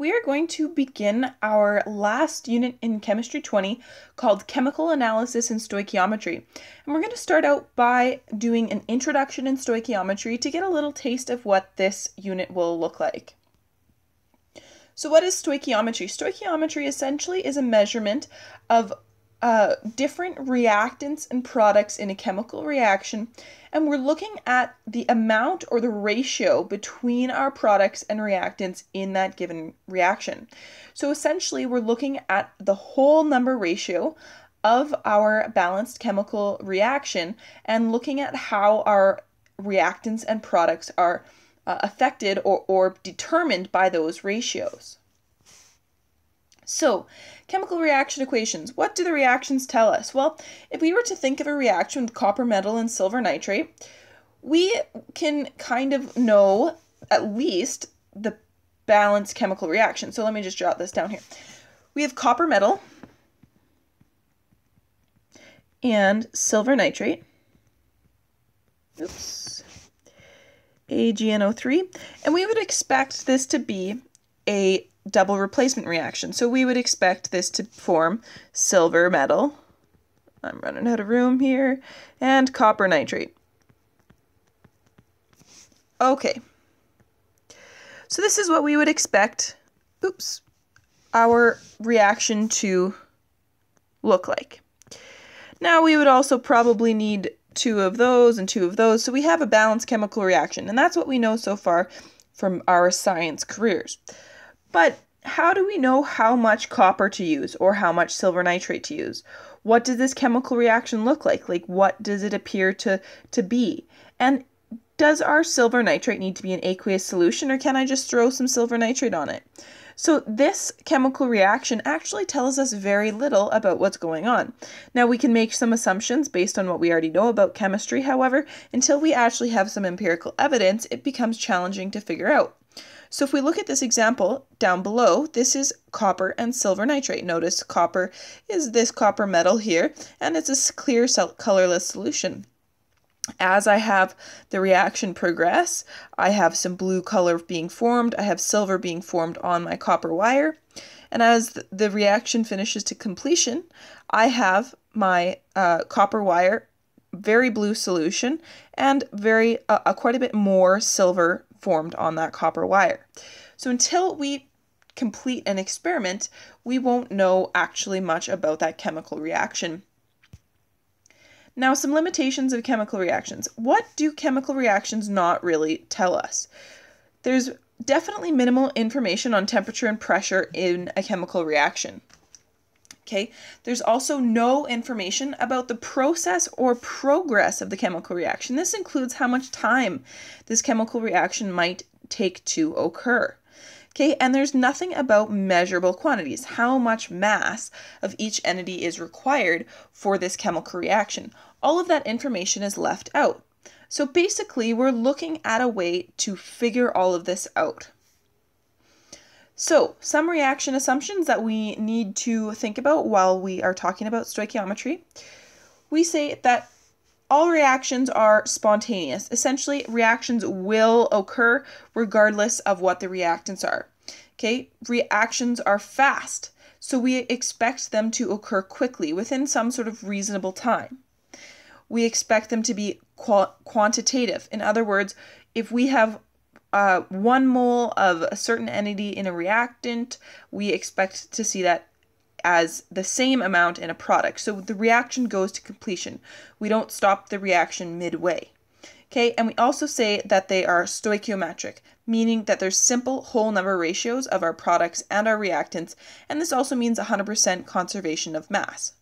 we are going to begin our last unit in Chemistry 20 called Chemical Analysis and Stoichiometry. And we're going to start out by doing an introduction in stoichiometry to get a little taste of what this unit will look like. So what is stoichiometry? Stoichiometry essentially is a measurement of uh, different reactants and products in a chemical reaction and we're looking at the amount or the ratio between our products and reactants in that given reaction. So essentially we're looking at the whole number ratio of our balanced chemical reaction and looking at how our reactants and products are uh, affected or, or determined by those ratios. So, chemical reaction equations. What do the reactions tell us? Well, if we were to think of a reaction with copper metal and silver nitrate, we can kind of know at least the balanced chemical reaction. So let me just jot this down here. We have copper metal and silver nitrate. Oops. AgNO3. And we would expect this to be a double replacement reaction. So we would expect this to form silver metal. I'm running out of room here. And copper nitrate. Okay. So this is what we would expect, oops, our reaction to look like. Now we would also probably need two of those and two of those, so we have a balanced chemical reaction, and that's what we know so far from our science careers. But how do we know how much copper to use or how much silver nitrate to use? What does this chemical reaction look like? Like what does it appear to, to be? And does our silver nitrate need to be an aqueous solution or can I just throw some silver nitrate on it? So this chemical reaction actually tells us very little about what's going on. Now we can make some assumptions based on what we already know about chemistry, however, until we actually have some empirical evidence, it becomes challenging to figure out. So if we look at this example down below, this is copper and silver nitrate. Notice copper is this copper metal here, and it's a clear colorless solution. As I have the reaction progress, I have some blue color being formed, I have silver being formed on my copper wire, and as the reaction finishes to completion, I have my uh, copper wire very blue solution and very uh, quite a bit more silver formed on that copper wire. So until we complete an experiment, we won't know actually much about that chemical reaction. Now, some limitations of chemical reactions. What do chemical reactions not really tell us? There's definitely minimal information on temperature and pressure in a chemical reaction. Okay, there's also no information about the process or progress of the chemical reaction. This includes how much time this chemical reaction might take to occur. Okay, and there's nothing about measurable quantities, how much mass of each entity is required for this chemical reaction. All of that information is left out. So basically, we're looking at a way to figure all of this out. So, some reaction assumptions that we need to think about while we are talking about stoichiometry. We say that all reactions are spontaneous. Essentially, reactions will occur regardless of what the reactants are. Okay, reactions are fast, so we expect them to occur quickly within some sort of reasonable time. We expect them to be quantitative. In other words, if we have uh, one mole of a certain entity in a reactant, we expect to see that as the same amount in a product. So the reaction goes to completion. We don't stop the reaction midway. Okay, and we also say that they are stoichiometric, meaning that there's simple whole number ratios of our products and our reactants, and this also means 100% conservation of mass.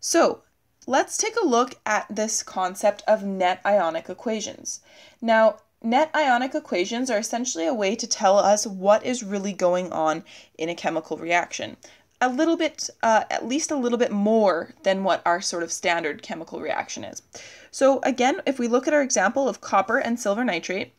So let's take a look at this concept of net ionic equations. Now, Net ionic equations are essentially a way to tell us what is really going on in a chemical reaction. A little bit, uh, at least a little bit more than what our sort of standard chemical reaction is. So again, if we look at our example of copper and silver nitrate,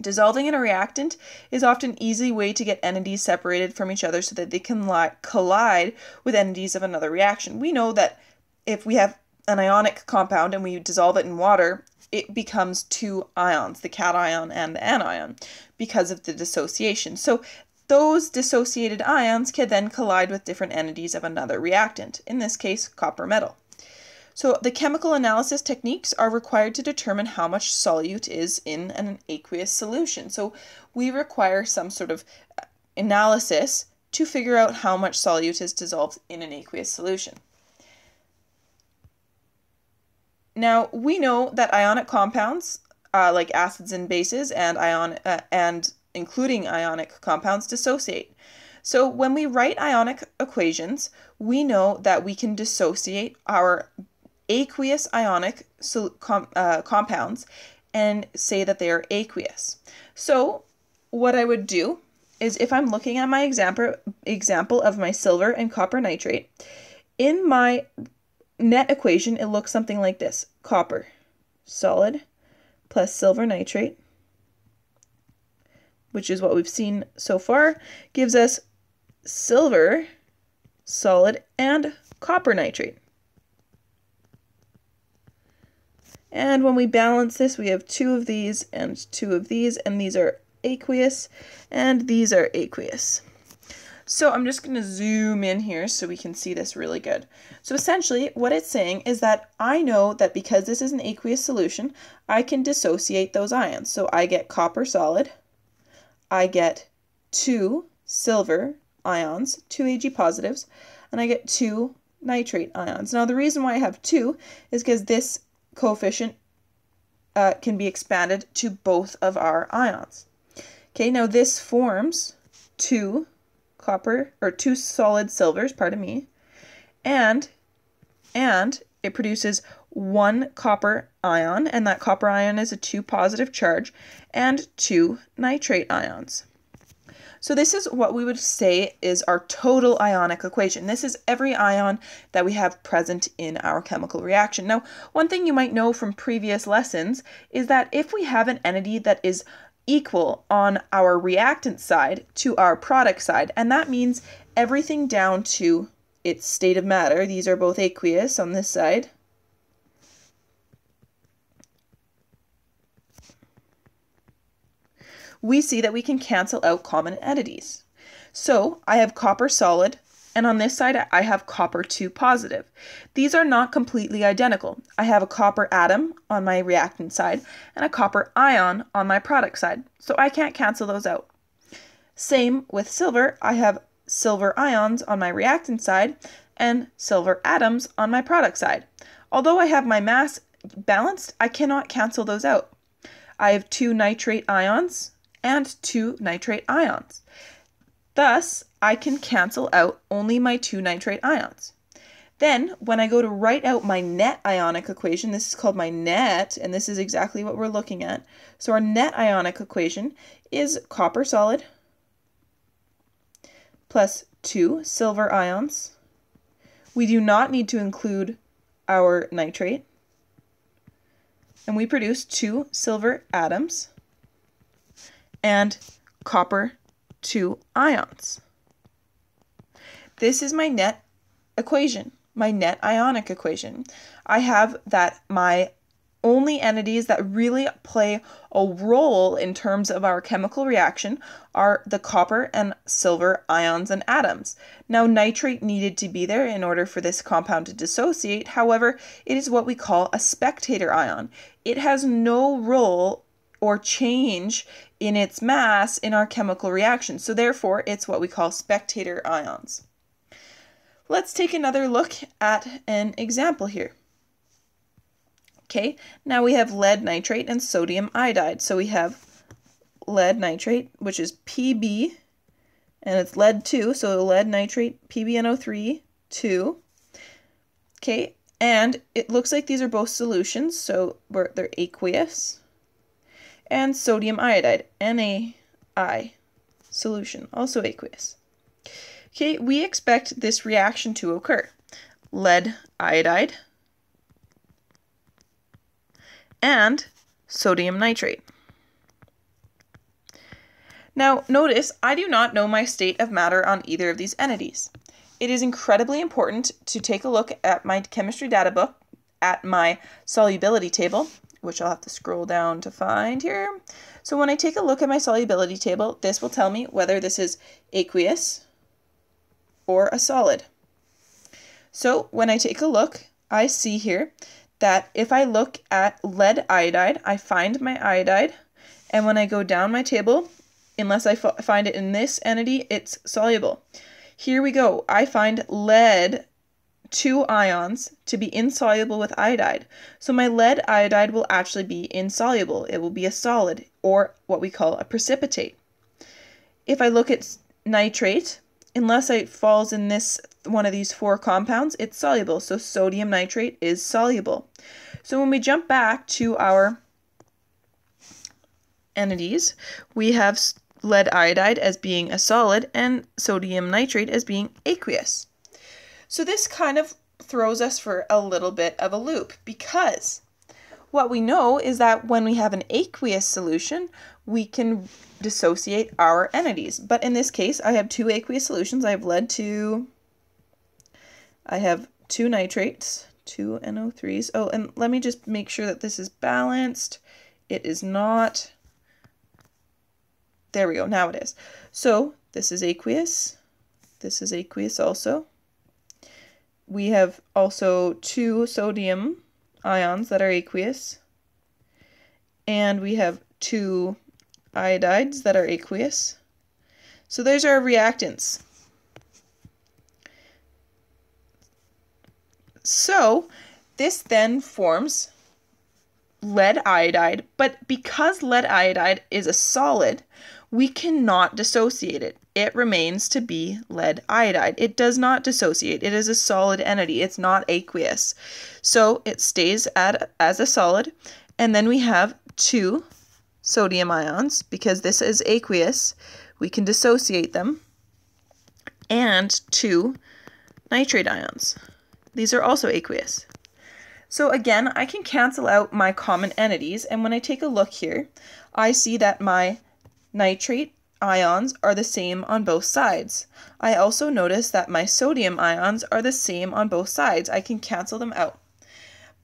Dissolving in a reactant is often an easy way to get entities separated from each other so that they can collide with entities of another reaction. We know that if we have an ionic compound and we dissolve it in water, it becomes two ions, the cation and the anion, because of the dissociation. So those dissociated ions can then collide with different entities of another reactant, in this case, copper metal. So the chemical analysis techniques are required to determine how much solute is in an aqueous solution. So we require some sort of uh, analysis to figure out how much solute is dissolved in an aqueous solution. Now we know that ionic compounds, uh, like acids and bases, and ion uh, and including ionic compounds, dissociate. So when we write ionic equations, we know that we can dissociate our aqueous ionic so, com, uh, compounds and say that they are aqueous. So what I would do is if I'm looking at my example example of my silver and copper nitrate, in my net equation it looks something like this. Copper solid plus silver nitrate, which is what we've seen so far, gives us silver solid and copper nitrate. And when we balance this, we have two of these and two of these, and these are aqueous, and these are aqueous. So I'm just going to zoom in here so we can see this really good. So essentially what it's saying is that I know that because this is an aqueous solution, I can dissociate those ions. So I get copper solid, I get two silver ions, two Ag positives, and I get two nitrate ions. Now the reason why I have two is because this coefficient uh, can be expanded to both of our ions. Okay, now this forms two copper or two solid silvers, pardon me, and and it produces one copper ion, and that copper ion is a two positive charge, and two nitrate ions. So this is what we would say is our total ionic equation. This is every ion that we have present in our chemical reaction. Now, one thing you might know from previous lessons is that if we have an entity that is equal on our reactant side to our product side, and that means everything down to its state of matter. These are both aqueous on this side. we see that we can cancel out common entities. So I have copper solid, and on this side I have copper 2 positive. These are not completely identical. I have a copper atom on my reactant side and a copper ion on my product side, so I can't cancel those out. Same with silver, I have silver ions on my reactant side and silver atoms on my product side. Although I have my mass balanced, I cannot cancel those out. I have two nitrate ions and two nitrate ions. Thus, I can cancel out only my two nitrate ions. Then, when I go to write out my net ionic equation, this is called my net, and this is exactly what we're looking at. So our net ionic equation is copper solid plus two silver ions. We do not need to include our nitrate. And we produce two silver atoms and copper 2 ions. This is my net equation, my net ionic equation. I have that my only entities that really play a role in terms of our chemical reaction are the copper and silver ions and atoms. Now, nitrate needed to be there in order for this compound to dissociate. However, it is what we call a spectator ion. It has no role or change in its mass in our chemical reaction. So therefore, it's what we call spectator ions. Let's take another look at an example here. Okay, now we have lead nitrate and sodium iodide. So we have lead nitrate, which is Pb, and it's lead 2, so lead nitrate, PbNO3, 2. Okay, and it looks like these are both solutions, so they're aqueous and sodium iodide, NaI solution, also aqueous. Okay, we expect this reaction to occur. Lead iodide and sodium nitrate. Now, notice I do not know my state of matter on either of these entities. It is incredibly important to take a look at my chemistry data book, at my solubility table, which I'll have to scroll down to find here. So when I take a look at my solubility table, this will tell me whether this is aqueous or a solid. So when I take a look, I see here that if I look at lead iodide, I find my iodide, and when I go down my table, unless I find it in this entity, it's soluble. Here we go. I find lead two ions to be insoluble with iodide. So my lead iodide will actually be insoluble. It will be a solid or what we call a precipitate. If I look at nitrate, unless it falls in this one of these four compounds, it's soluble. So sodium nitrate is soluble. So when we jump back to our entities, we have lead iodide as being a solid and sodium nitrate as being aqueous. So this kind of throws us for a little bit of a loop because what we know is that when we have an aqueous solution, we can dissociate our entities. But in this case, I have two aqueous solutions. I have lead to, I have two nitrates, two NO3s. Oh, and let me just make sure that this is balanced. It is not. There we go, now it is. So this is aqueous. This is aqueous also. We have also two sodium ions that are aqueous. And we have two iodides that are aqueous. So there's our reactants. So this then forms lead iodide, but because lead iodide is a solid, we cannot dissociate it. It remains to be lead iodide. It does not dissociate. It is a solid entity. It's not aqueous. So it stays at as a solid. And then we have two sodium ions because this is aqueous. We can dissociate them. And two nitrate ions. These are also aqueous. So again, I can cancel out my common entities, and when I take a look here, I see that my nitrate ions are the same on both sides. I also notice that my sodium ions are the same on both sides. I can cancel them out.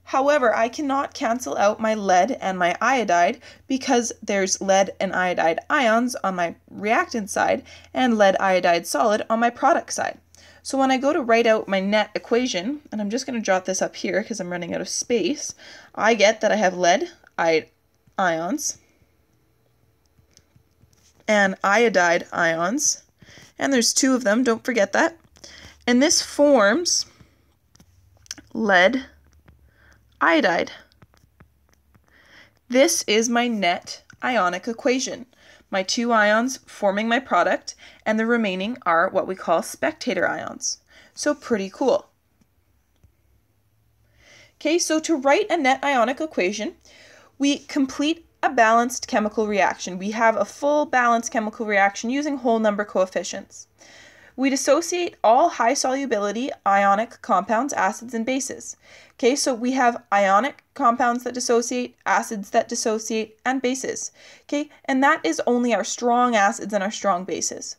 However, I cannot cancel out my lead and my iodide because there's lead and iodide ions on my reactant side and lead iodide solid on my product side. So when I go to write out my net equation, and I'm just going to jot this up here because I'm running out of space, I get that I have lead ions and iodide ions, and there's two of them, don't forget that. And this forms lead iodide. This is my net ionic equation my two ions forming my product, and the remaining are what we call spectator ions. So pretty cool. Okay, so to write a net ionic equation, we complete a balanced chemical reaction. We have a full balanced chemical reaction using whole number coefficients. We dissociate all high solubility ionic compounds, acids, and bases. Okay, so we have ionic compounds that dissociate, acids that dissociate, and bases. Okay, and that is only our strong acids and our strong bases.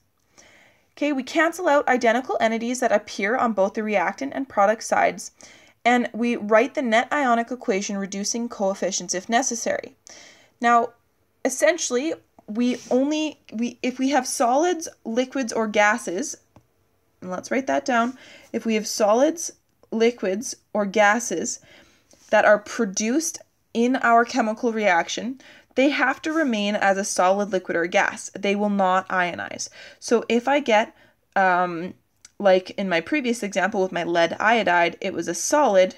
Okay, we cancel out identical entities that appear on both the reactant and product sides, and we write the net ionic equation reducing coefficients if necessary. Now, essentially, we only we if we have solids, liquids, or gases, and let's write that down. If we have solids, liquids, or gases that are produced in our chemical reaction, they have to remain as a solid, liquid, or gas. They will not ionize. So if I get, um, like in my previous example with my lead iodide, it was a solid,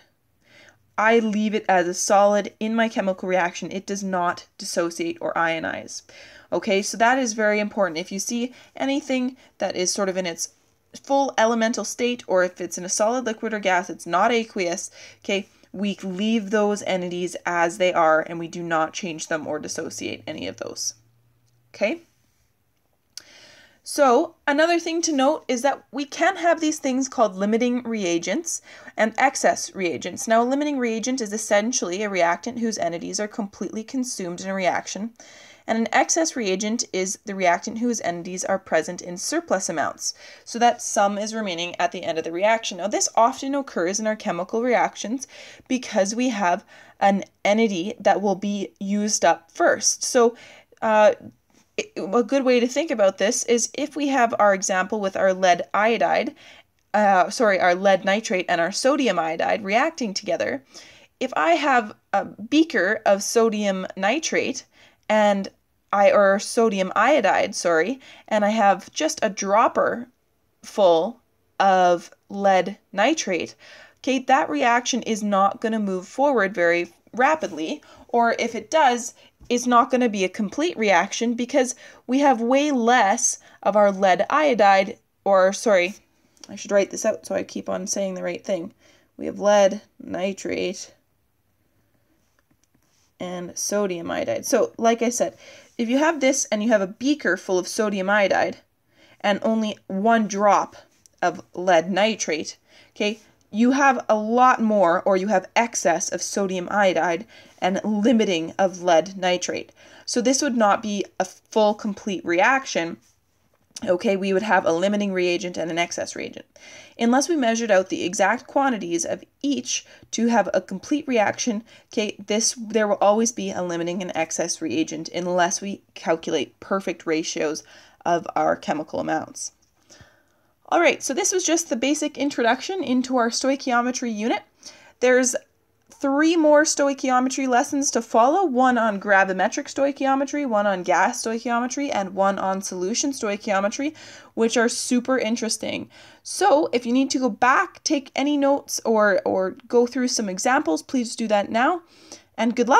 I leave it as a solid in my chemical reaction. It does not dissociate or ionize. Okay, so that is very important. If you see anything that is sort of in its full elemental state or if it's in a solid, liquid, or gas, it's not aqueous, okay, we leave those entities as they are and we do not change them or dissociate any of those. Okay? So, another thing to note is that we can have these things called limiting reagents and excess reagents. Now, a limiting reagent is essentially a reactant whose entities are completely consumed in a reaction And an excess reagent is the reactant whose entities are present in surplus amounts, so that some is remaining at the end of the reaction. Now, this often occurs in our chemical reactions because we have an entity that will be used up first. So, uh, a good way to think about this is if we have our example with our lead iodide, uh, sorry, our lead nitrate and our sodium iodide reacting together, if I have a beaker of sodium nitrate and I or sodium iodide, sorry, and I have just a dropper full of lead nitrate, okay, that reaction is not going to move forward very rapidly, or if it does, it's not going to be a complete reaction because we have way less of our lead iodide, or sorry, I should write this out so I keep on saying the right thing. We have lead nitrate and sodium iodide. So, like I said, if you have this and you have a beaker full of sodium iodide and only one drop of lead nitrate, okay, you have a lot more or you have excess of sodium iodide and limiting of lead nitrate. So this would not be a full complete reaction. Okay, we would have a limiting reagent and an excess reagent. Unless we measured out the exact quantities of each to have a complete reaction, okay, this there will always be a limiting and excess reagent unless we calculate perfect ratios of our chemical amounts. All right, so this was just the basic introduction into our stoichiometry unit. There's three more stoichiometry lessons to follow one on gravimetric stoichiometry, one on gas stoichiometry, and one on solution stoichiometry, which are super interesting. So, if you need to go back, take any notes, or, or go through some examples, please do that now. And good luck.